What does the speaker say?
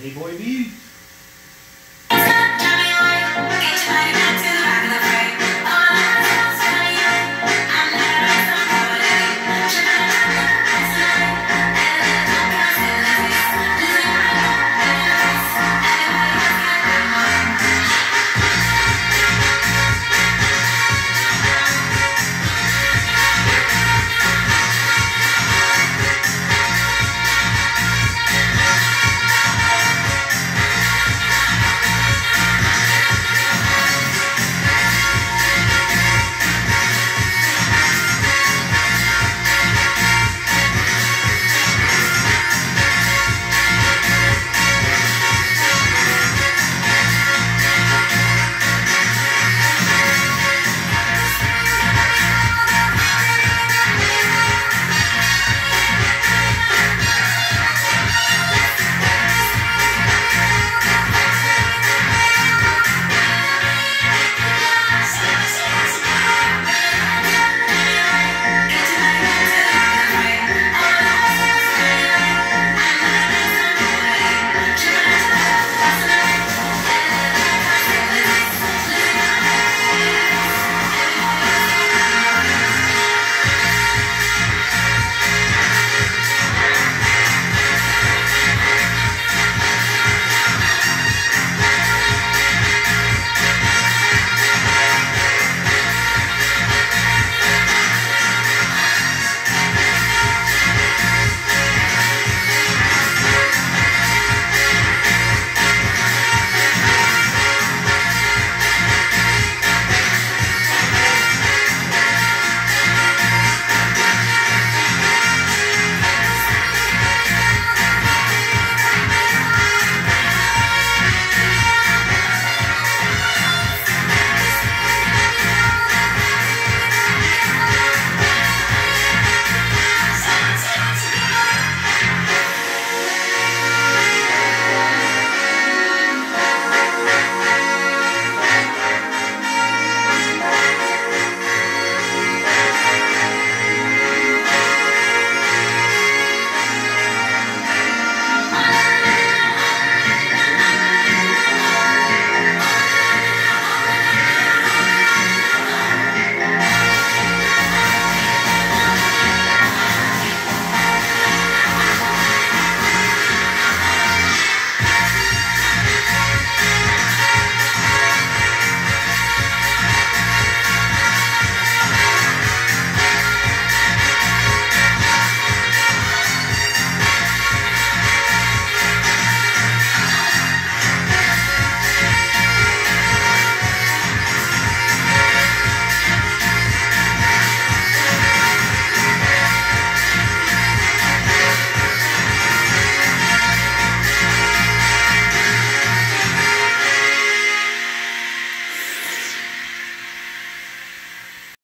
Hey, boy, B.